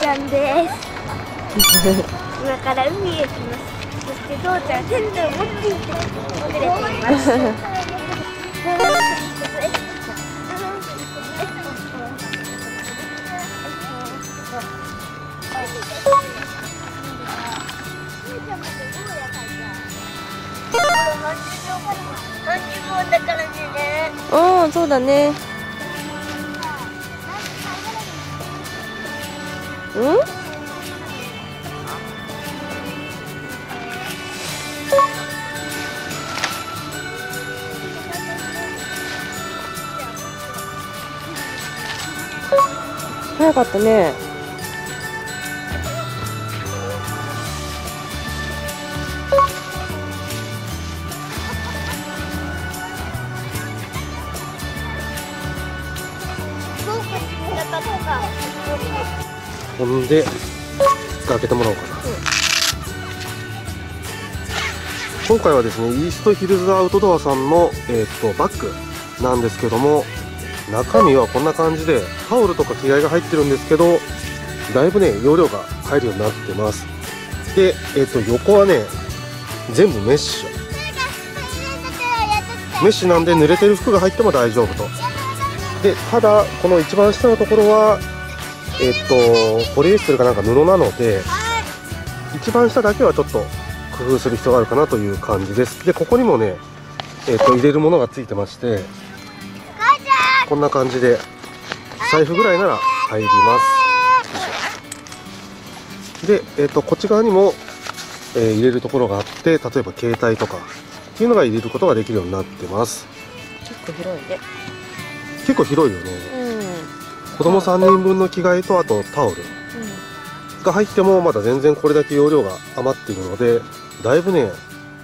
ちゃんです。今から海へ行きますそして父ちゃんテントを持っていてくれていますうんそうだねうん早かったね。ほんで開けてもらおうかな、うん、今回はですねイーストヒルズアウトドアさんの、えーと、バッグなんですけども中身はこんな感じでタオルとか着替えが入ってるんですけどだいぶね容量が入るようになってます。で、えーと、横はね全部メッシュ。メッシュなんで濡れてる服が入っても大丈夫と。でただこの一番下のところはえっとポリエステルかなんか布なので一番下だけはちょっと工夫する必要があるかなという感じです。でここにもねえっと入れるものがついてましてこんな感じで財布ぐらいなら入ります。で、えっとこっち側にも、えー、入れるところがあって例えば携帯とかっていうのが入れることができるようになってます。結構広いね。結構広いよね、うん、子供3人分の着替えとあとタオルが入ってもまだ全然これだけ容量が余っているのでだいぶね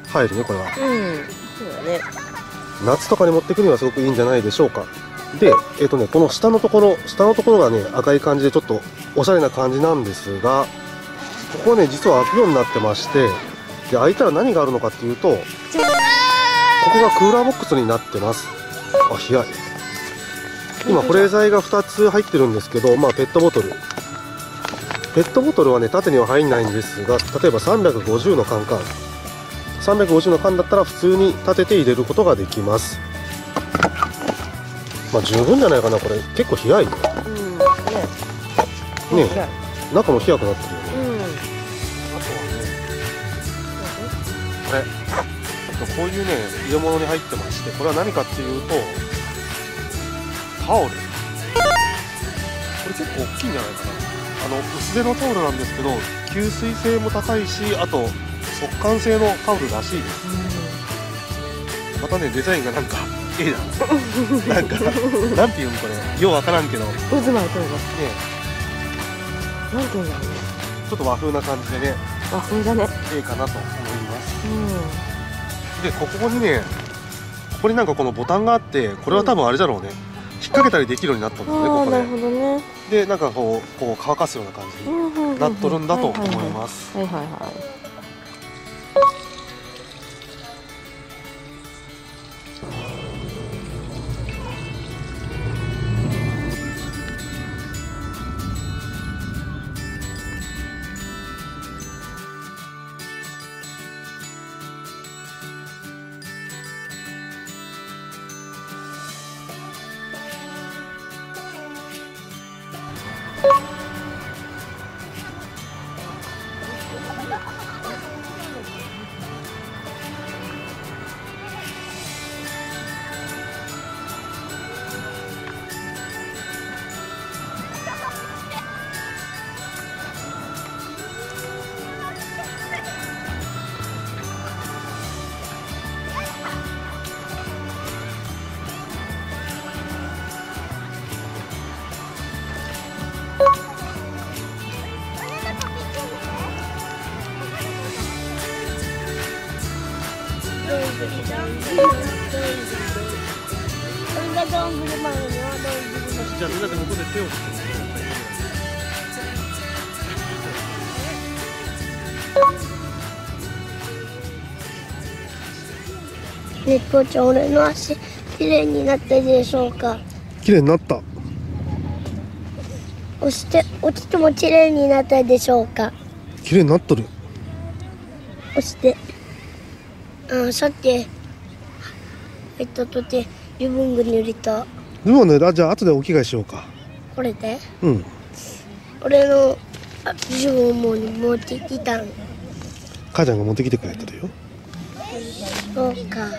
入るねこれは、うん、ね。夏とかに持ってくにはすごくいいんじゃないでしょうか。で、えっ、ー、とね、この下のところ、下のところがね、赤い感じでちょっとおしゃれな感じなんですが、ここはね、実は開くようになってまして、で、開いたら何があるのかっていうと、ここがクーラーボックスになってます。あ、冷やい。今、保冷剤が2つ入ってるんですけど、まあ、ペットボトル。ペットボトルはね、縦には入んないんですが、例えば350のカンカン。350の缶だったら普通に立てて入れることができます。まあ十分じゃないかなこれ。結構冷やいようん。ねね中も冷やくなってるよね、うん、あとはねこれこういうね入れ物に入ってましてこれは何かっていうとタオル。これ結構大きいんじゃないかな。あの薄手のタオルなんですけど吸水性も高いしあと速乾性のタオルらしいです、うん、またねデザインがなんか絵だな。んかなんていうのこれ。ようわからんけど。渦巻いてるね。なんていうんだろうね。ちょっと和風な感じでね。和風だね。ええかなと思います。うん。でここにねここになんかこのボタンがあってこれは多分あれだろうね、引っ掛けたりできるようになったんですねここで。なるほどね。でなんかこうこう乾かすような感じになっとるんだと思います。はいはいはいじゃあみんなで向こうで手を猫ちゃん俺の足きれいになったでしょうか？きれいになった。押して落ちても綺麗になったでしょうか？綺麗になっとる。押してあさっき入ったとてリボングに入れたでもねあじゃあ後でお着替えしようか。これで？うん。俺のあリボンも持ってきたん。母ちゃんが持ってきてくれてるよ。そうか